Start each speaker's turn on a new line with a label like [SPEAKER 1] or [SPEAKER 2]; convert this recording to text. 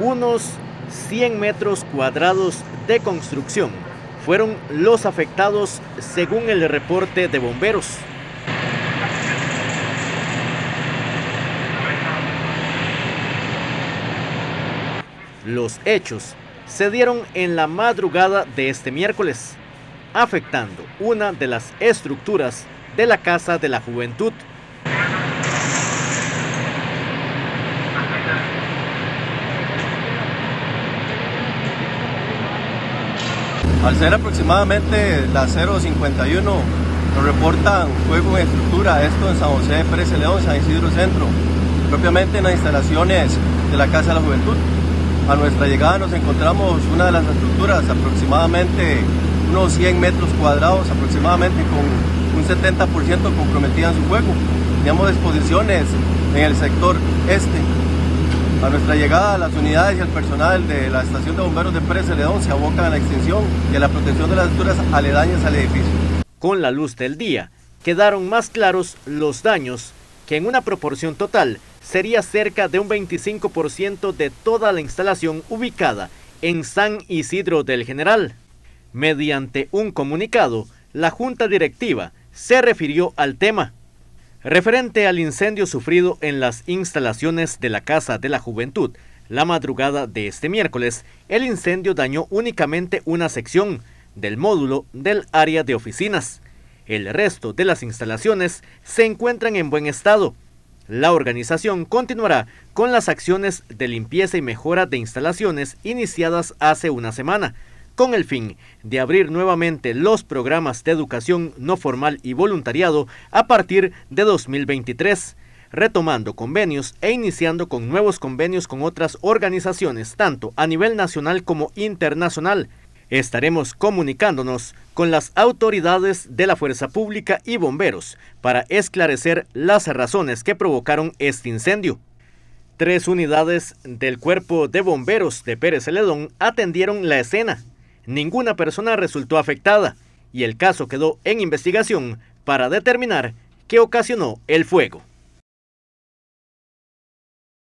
[SPEAKER 1] Unos 100 metros cuadrados de construcción fueron los afectados según el reporte de bomberos. Los hechos se dieron en la madrugada de este miércoles, afectando una de las estructuras de la Casa de la Juventud.
[SPEAKER 2] Al ser aproximadamente las 051, nos reportan fuego en estructura, esto en San José de Pérez León, San Isidro Centro, propiamente en las instalaciones de la Casa de la Juventud. A nuestra llegada nos encontramos una de las estructuras, aproximadamente unos 100 metros cuadrados, aproximadamente con un 70% comprometida en su fuego. Teníamos exposiciones en el sector este, a nuestra llegada, las unidades y el personal de la estación de bomberos de Pérez Celedón se abocan a la extinción y a la protección de las estructuras aledañas al edificio.
[SPEAKER 1] Con la luz del día, quedaron más claros los daños, que en una proporción total sería cerca de un 25% de toda la instalación ubicada en San Isidro del General. Mediante un comunicado, la Junta Directiva se refirió al tema Referente al incendio sufrido en las instalaciones de la Casa de la Juventud, la madrugada de este miércoles, el incendio dañó únicamente una sección del módulo del área de oficinas. El resto de las instalaciones se encuentran en buen estado. La organización continuará con las acciones de limpieza y mejora de instalaciones iniciadas hace una semana, con el fin de abrir nuevamente los programas de educación no formal y voluntariado a partir de 2023 retomando convenios e iniciando con nuevos convenios con otras organizaciones, tanto a nivel nacional como internacional. Estaremos comunicándonos con las autoridades de la Fuerza Pública y bomberos para esclarecer las razones que provocaron este incendio. Tres unidades del Cuerpo de Bomberos de Pérez Celedón atendieron la escena ninguna persona resultó afectada y el caso quedó en investigación para determinar qué ocasionó el fuego.